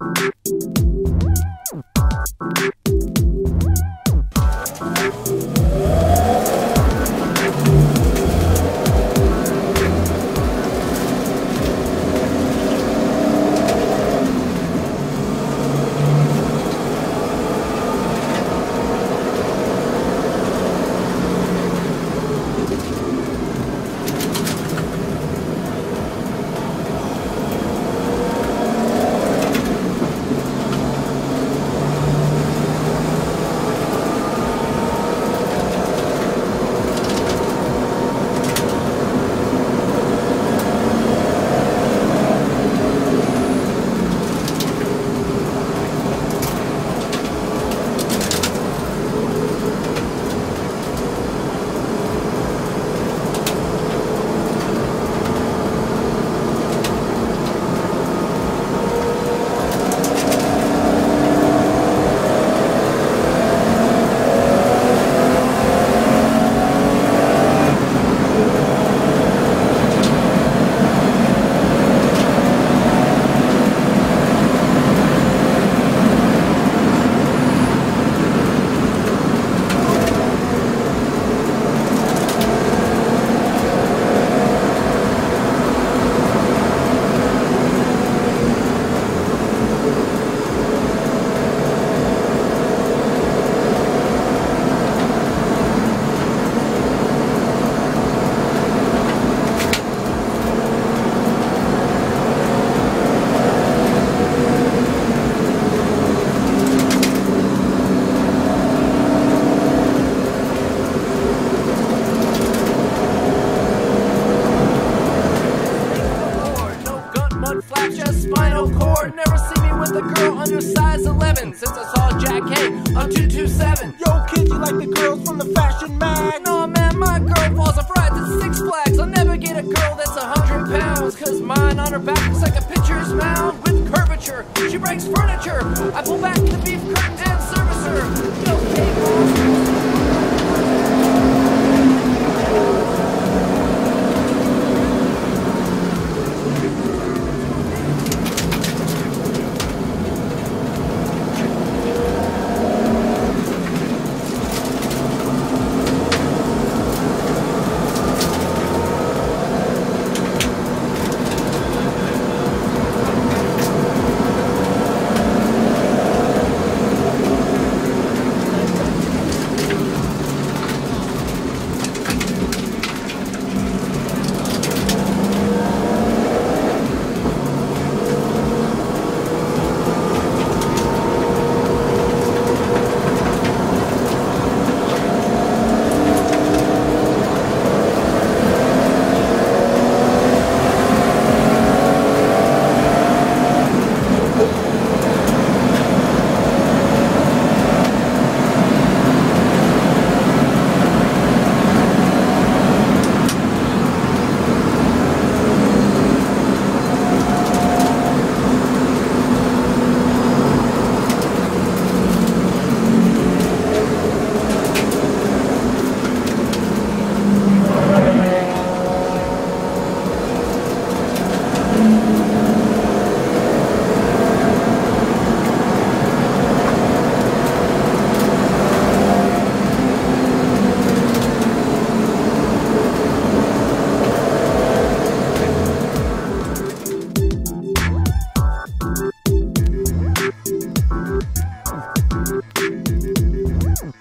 No gut, mud flaps, spinal cord. Never see me with a girl under size 11 since I saw Jack K on 227. Yo, kid, you like the girls from the fashion mag? No, man, my girl falls off rides at Six Flags. I'll never get a girl that's a hundred pounds. Cause mine on her back looks like a pitcher's mound with curvature. She breaks furniture. I pull back the beef curtain and service her. Yo, hey, Thank